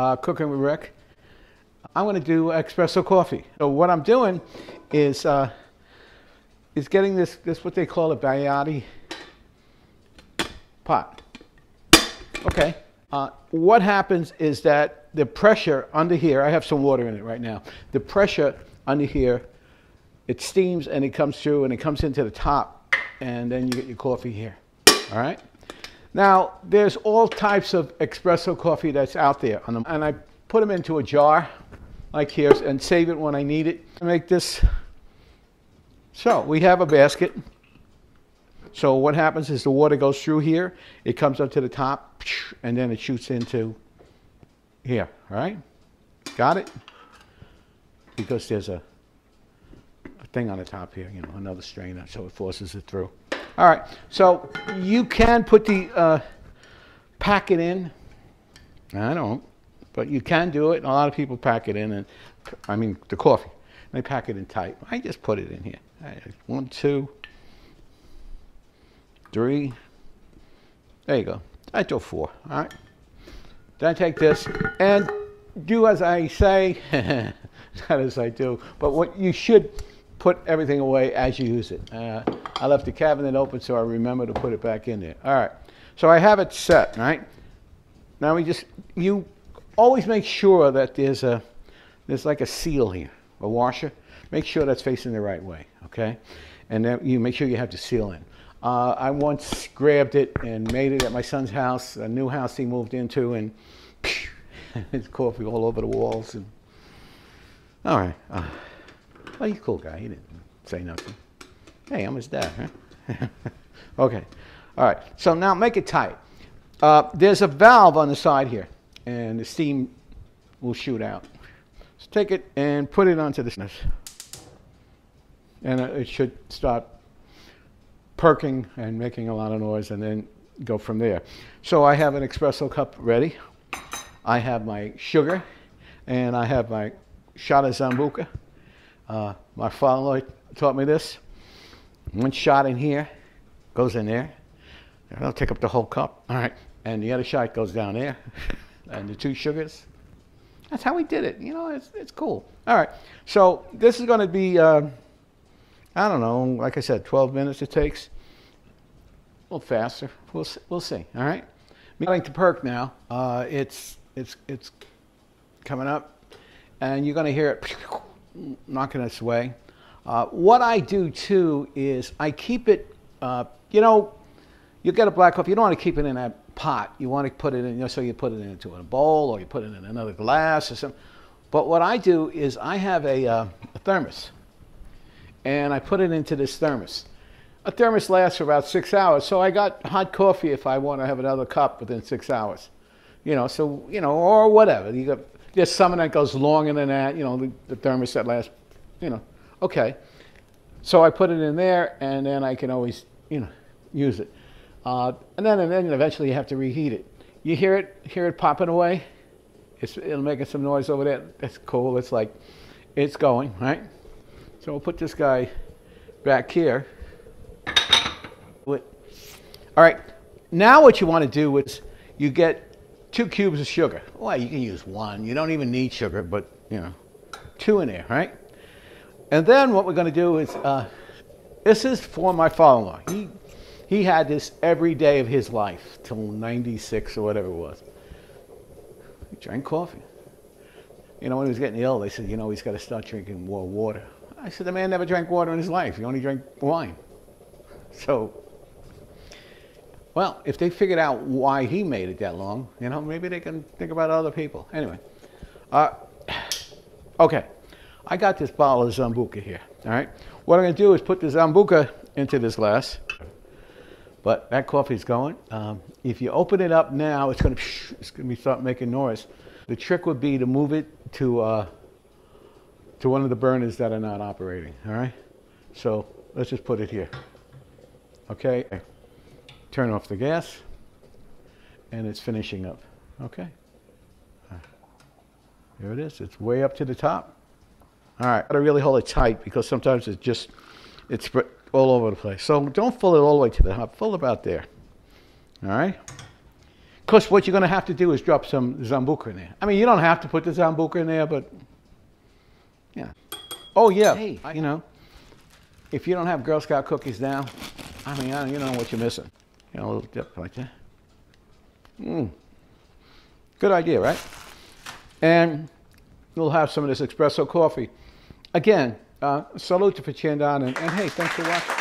uh, Cooking with Rick. I'm going to do espresso coffee. So what I'm doing is uh, is getting this this what they call a Bagliati pot. Okay. Uh, what happens is that the pressure under here, I have some water in it right now. The pressure under here, it steams and it comes through and it comes into the top, and then you get your coffee here. All right. Now, there's all types of espresso coffee that's out there, and I put them into a jar like here and save it when I need it. I make this. So we have a basket. So what happens is the water goes through here, it comes up to the top, and then it shoots into here, all right? Got it? Because there's a, a thing on the top here, you know, another strainer, so it forces it through. All right, so you can put the uh, packet in. I don't, but you can do it. A lot of people pack it in, and I mean the coffee. They pack it in tight. I just put it in here. One, two, three. There you go. I do four. All right. Then I take this and do as I say, not as I do, but what you should put everything away as you use it. Uh, I left the cabinet open so I remember to put it back in there. All right. So I have it set, right? Now we just, you always make sure that there's a, there's like a seal here, a washer. Make sure that's facing the right way, okay? And then you make sure you have the seal in. Uh, I once grabbed it and made it at my son's house, a new house he moved into, and his coffee all over the walls. And all right, uh, well, he's a cool guy. He didn't say nothing. Hey, I'm his dad, huh? okay, all right. So now make it tight. Uh, there's a valve on the side here, and the steam will shoot out. So take it and put it onto this, and it should start perking and making a lot of noise and then go from there. So I have an espresso cup ready. I have my sugar and I have my shot of Sambuca. Uh, my father taught me this. One shot in here goes in there. And I'll take up the whole cup. All right. And the other shot goes down there. and the two sugars. That's how we did it. You know, it's, it's cool. All right. So this is going to be. Uh, I don't know, like I said, 12 minutes it takes. A little faster. We'll, we'll see. All right. Going to perk now. Uh, it's, it's, it's coming up, and you're going to hear it knocking its way. Uh, what I do too is I keep it, uh, you know, you get a black coffee, you don't want to keep it in a pot. You want to put it in, you know, so you put it into a bowl or you put it in another glass or something. But what I do is I have a, uh, a thermos and I put it into this thermos. A thermos lasts for about six hours, so I got hot coffee if I want to have another cup within six hours. You know, so, you know, or whatever. You got, there's some that goes longer than that, you know, the, the thermos that lasts, you know, okay. So I put it in there, and then I can always, you know, use it. Uh, and then and then eventually you have to reheat it. You hear it, hear it popping away. It's, it'll make some noise over there. That's cool. It's like, it's going, right? So we'll put this guy back here. All right, now what you want to do is you get two cubes of sugar. Well, you can use one. You don't even need sugar, but you know, two in there, right? And then what we're going to do is, uh, this is for my father-in-law. He, he had this every day of his life till 96 or whatever it was. He drank coffee. You know, when he was getting ill, they said, you know, he's got to start drinking more water. I said, the man never drank water in his life. He only drank wine. So, well, if they figured out why he made it that long, you know, maybe they can think about other people. Anyway, uh, okay, I got this bottle of Sambuca here. All right, what I'm going to do is put the Sambuca into this glass. But that coffee's going. Um, if you open it up now, it's going to it's to be start making noise. The trick would be to move it to uh, to one of the burners that are not operating, all right? So let's just put it here. Okay, turn off the gas, and it's finishing up, okay? There it is, it's way up to the top. All right, gotta really hold it tight because sometimes it's just, it's all over the place. So don't fill it all the way to the top, fill about there, all right? course, what you're going to have to do is drop some Sambuca in there. I mean, you don't have to put the Sambuca in there, but yeah. Oh, yeah. Hey, you know, if you don't have Girl Scout cookies now, I mean, I don't, you know what you're missing. You know, a little dip like that. Mmm. Good idea, right? And we'll have some of this espresso coffee. Again, uh, salute to Fachandan, and, and hey, thanks for watching.